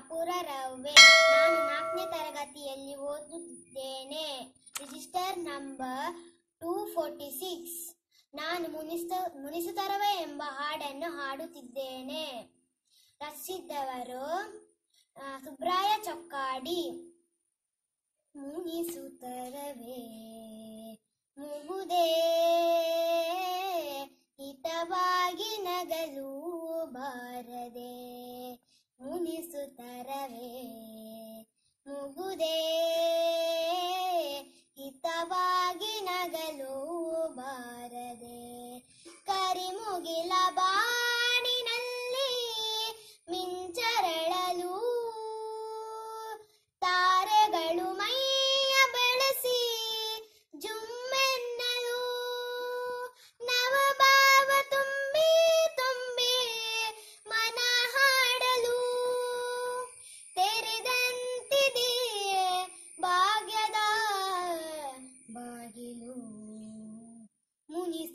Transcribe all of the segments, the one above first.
ಅಪೂರ ರವೆ ನಾನು ನಾಲ್ಕನೇ ತರಗತಿಯಲ್ಲಿ ಓದುತ್ತಿದ್ದೇನೆ. Register number two forty six. ನಾನು ಮುನಿಸ ಮುನಿಸುತ್ತರವೆ ಎಂಬ ಹಾಡನ್ನು ಹಾಡುತ್ತಿದ್ದೇನೆ. ರಚಿಸಿದ್ದವರು ಸುಬ್ರಾಯ ಚೊಕ್ಕಾಡಿ. ಮುನಿಸುತ್ತರವೇ, ಮುಗುದೇ. ಮುನಿಸುತ್ತರವೇ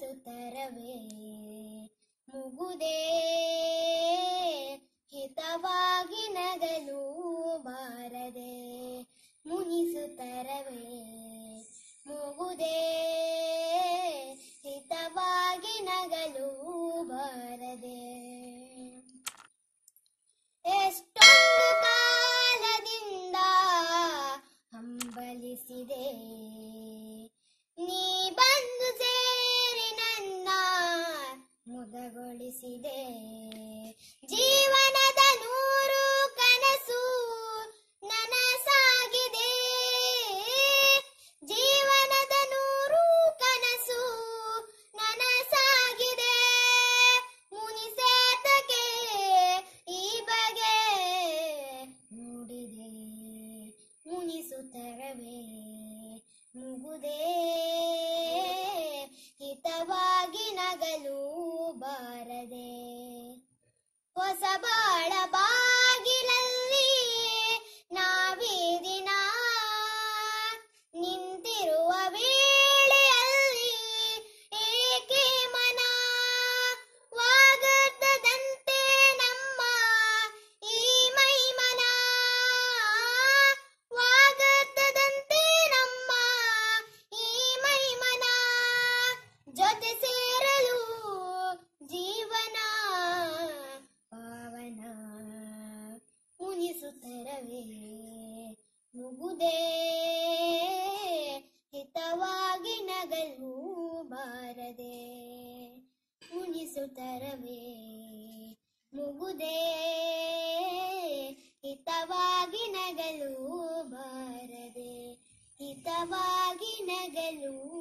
ಮುನಿಸುತ್ತರವೇ ಮುಗುದೇ ಹಿತವಾಗಿ ನಗಲು ಬಾರದೆ ಮುನಿಸುತ್ತರವೇ ಮುಗುದೇ ಹಿತವಾಗಿ ನಗಲು ಬಾರದೆ? ಎಷ್ಟೊಂದು ಕಾಲದಿಂದ ಹಂಬಲಿಸಿದೆ. ಮುದಗೊಳಿಸಿದೆ ಜೀವನದ ಹೊಸ ಬಾಳ ಮುನಿಸುತ್ತರವೇ ಮುಗುದೇ ಹಿತವಾಗಿ ನಗಲು ಬಾರದೆ. ತರವೇ ಮುಗುದೇ ಹಿತವಾಗಿ ನಗಲು ಬಾರದೆ. ಹಿತವಾಗಿ ನಗಲು